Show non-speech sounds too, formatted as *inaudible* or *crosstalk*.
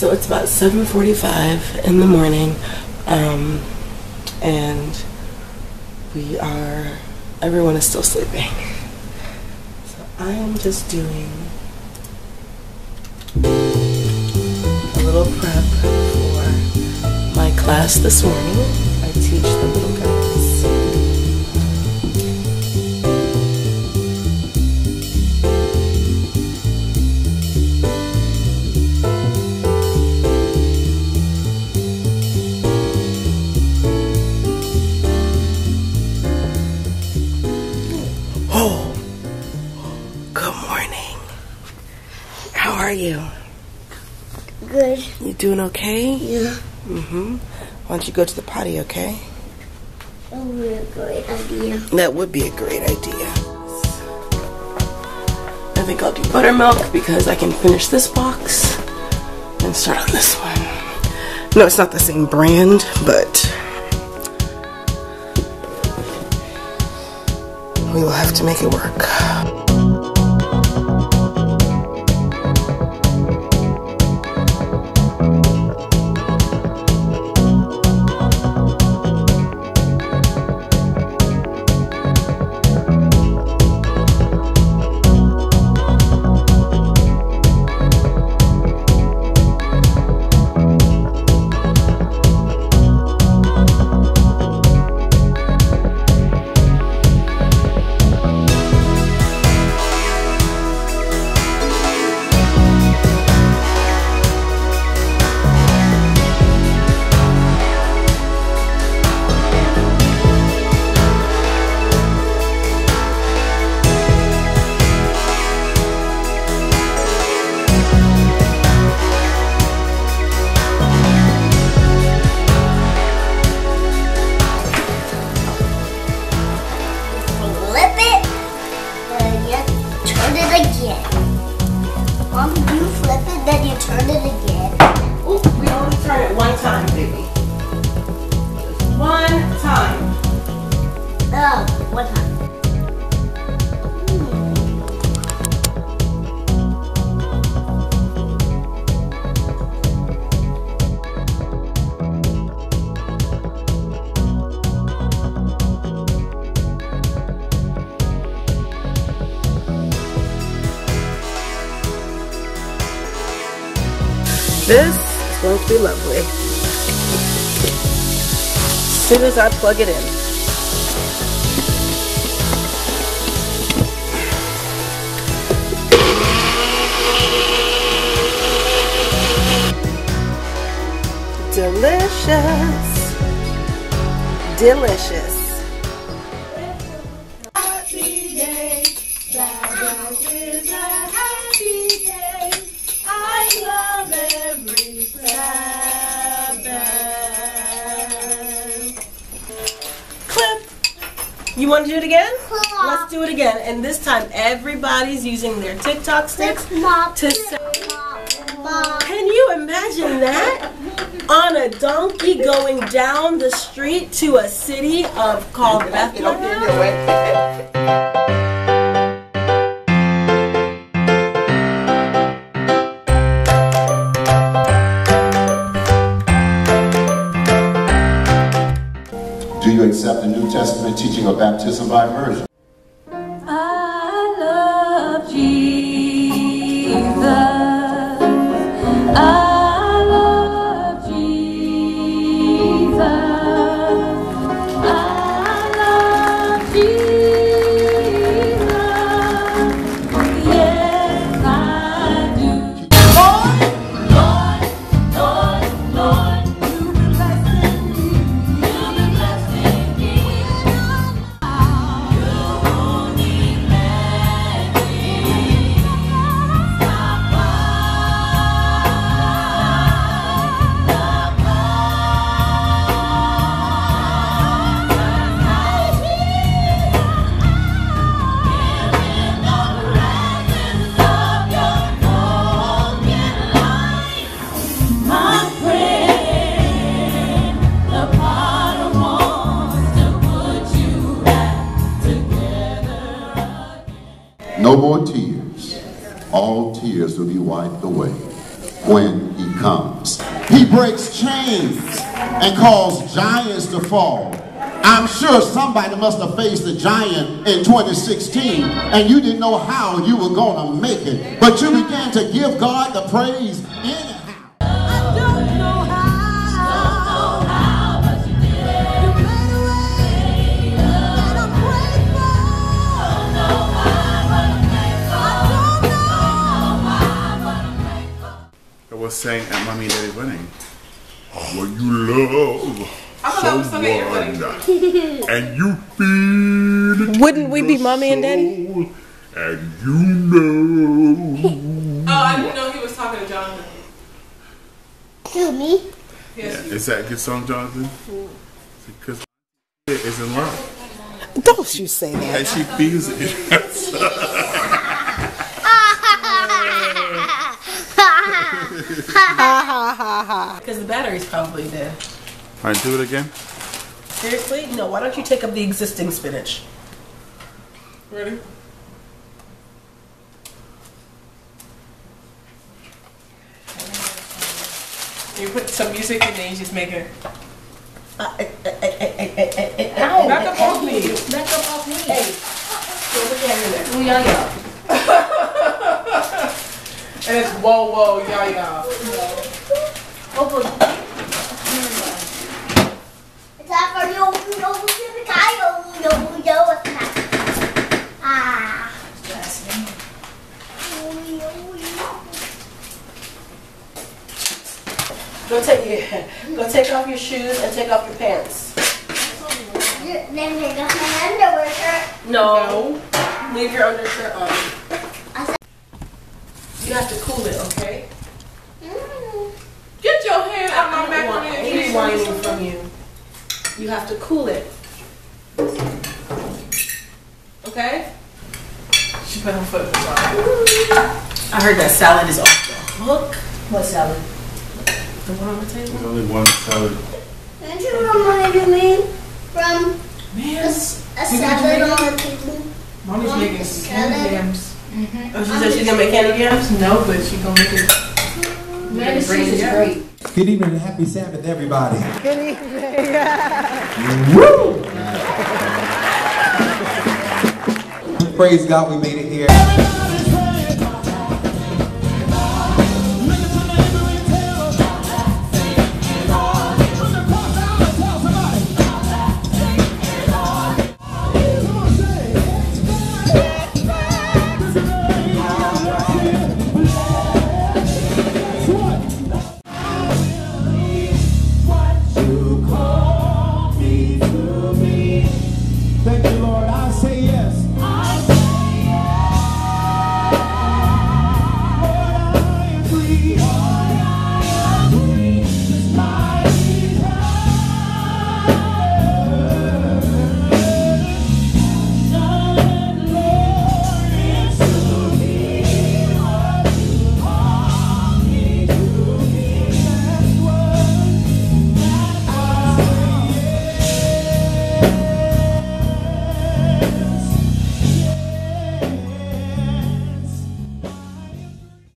So it's about 7:45 in the morning, um, and we are. Everyone is still sleeping. So I am just doing a little prep for my class this morning. I teach the are you? Good. You doing okay? Yeah. Mm-hmm. Why don't you go to the potty, okay? That would be a great idea. That would be a great idea. I think I'll do buttermilk because I can finish this box and start on this one. No, it's not the same brand, but we will have to make it work. It again. Mom, you flip it, then you turn it again. Oh, we only turn it one time, baby. Just one time. Oh, one time. This is going to be lovely. As soon as I plug it in. Delicious. Delicious. You want to do it again? Let's do it again. And this time, everybody's using their TikTok sticks to say. Can you imagine that? On a donkey going down the street to a city of called Bethlehem. Do you accept the New Testament teaching of baptism by immersion? No more tears. All tears will be wiped away when he comes. He breaks chains and calls giants to fall. I'm sure somebody must have faced a giant in 2016 and you didn't know how you were going to make it. But you began to give God the praise anyhow. Was saying at Mommy and Daddy's wedding. When you love someone *laughs* and you feel it Wouldn't we be Mommy and Daddy? soul, And you know. Oh, I didn't know he was talking to Jonathan. To me. yeah, is that a good song, Jonathan? Because is in love Don't you say that. and she feels it. *laughs* Because the battery's probably dead. All right, do it again. Seriously? No, why don't you take up the existing spinach? Ready? You put some music and then you just make it. Ow. Back up off me. Back up off me. Hey. And it's whoa, whoa, yeah, yeah. It's time for you to go to the Kyle. No, no, it's not. Ah. Go take go take off your shoes and take off your pants. Then take off my underwear shirt. No. Leave your undershirt on. I said- You have to cool it, okay? Mm. Get your hand out my I don't want macaroni and cheese. whining from you. You have to cool it. Okay? She put her foot in the water. I heard that salad is off the hook. What salad? The one on the table? There's only one salad. Don't you remind me from a, Man, s- a salad on the table? mommy's making Salad. Candy yams. Oh, she said she's gonna make candy yams? No, but she gonna make it. Man, this is great. Good evening and happy Sabbath, everybody. Good evening. Woo! Praise God, we made it here.